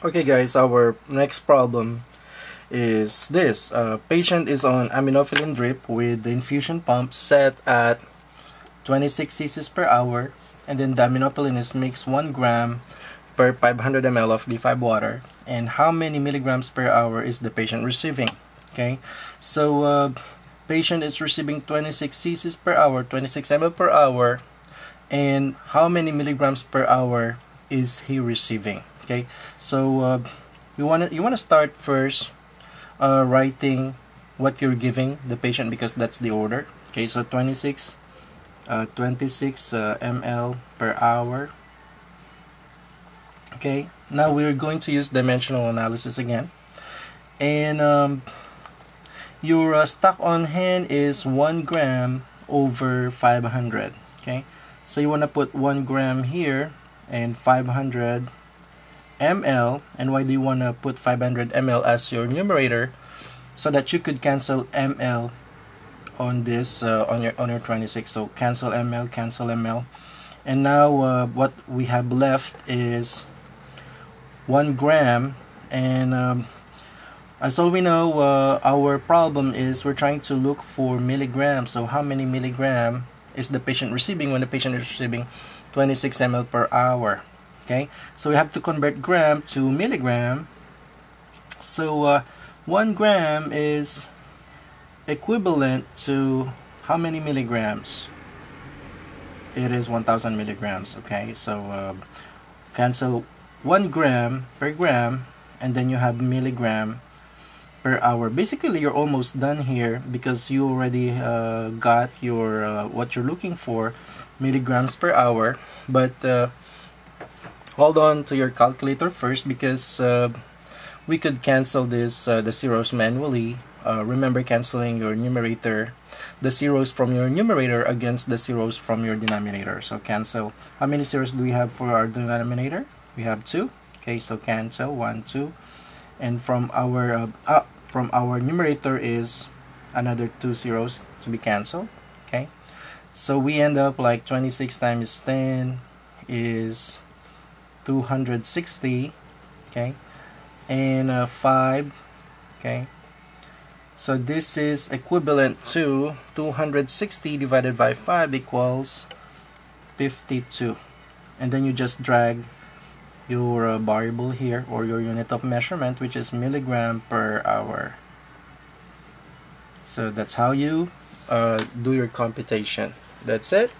Okay guys, our next problem is this. Uh, patient is on aminophylline drip with the infusion pump set at 26 cc per hour and then the aminophylline is mixed 1 gram per 500 ml of D5 water. And how many milligrams per hour is the patient receiving? Okay so uh, patient is receiving 26 cc per hour 26 ml per hour and how many milligrams per hour is he receiving okay? So uh, you want to you want to start first uh, writing what you're giving the patient because that's the order. Okay so 26 uh, 26 uh, ml per hour. Okay now we're going to use dimensional analysis again. And um, your uh, stock on hand is 1 gram over 500 okay? So you want to put 1 gram here and 500 ml and why do you want to put 500 ml as your numerator so that you could cancel ml on this uh, on your on your 26 so cancel ml cancel ml and now uh, what we have left is one gram. And um, as all we know uh, our problem is we're trying to look for milligrams. So how many milligram is the patient receiving when the patient is receiving 26 ml per hour okay? So we have to convert gram to milligram. So uh, one gram is equivalent to how many milligrams? It is 1000 milligrams okay? So uh, cancel 1 gram per gram and then you have milligram per hour. Basically you're almost done here because you already uh, got your uh, what you're looking for milligrams per hour. But uh, hold on to your calculator first because uh, we could cancel this uh, the zeros manually. Uh, remember canceling your numerator the zeros from your numerator against the zeros from your denominator. So cancel. How many zeros do we have for our denominator? We have two. Okay so cancel. One two. And from our uh, uh, from our numerator is another two zeros to be canceled. Okay? So we end up like 26 times 10 is 260 okay and uh, 5 okay. So this is equivalent to 260 divided by 5 equals 52 and then you just drag your uh, variable here or your unit of measurement which is milligram per hour. So that's how you uh, do your computation. That's it